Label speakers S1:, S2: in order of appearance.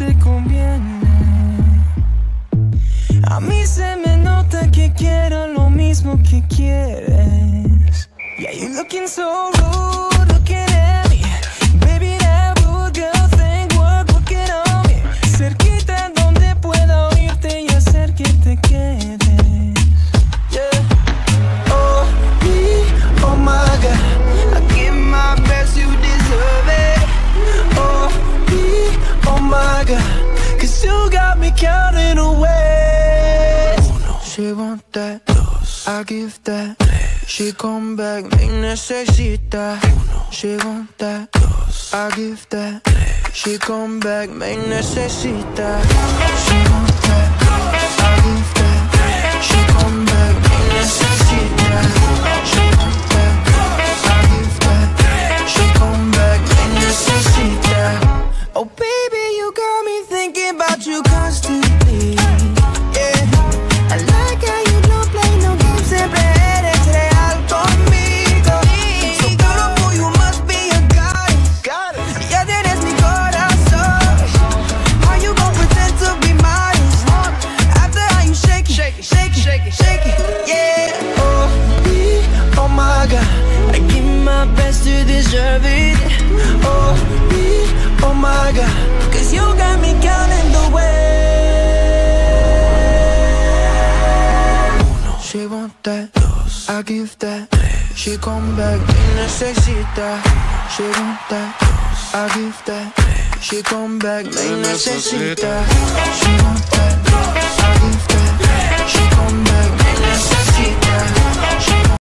S1: te conviene. A mí se me nota que quiero lo mismo que quieres. Yeah, you're looking so rude.
S2: You got me counting away. She want that, Dos. I give that. She come back, me necesita. Uno. She want that, Dos. I give that. She come back, me necesita. She want deserve it. Oh, me, oh my God, cause you got me counting the way. She want that, Dos. I give that. Tres. She come back, necesita. She want that, Dos. I give that. Tres. She come back, me necesita. She want that, Dos. I give that.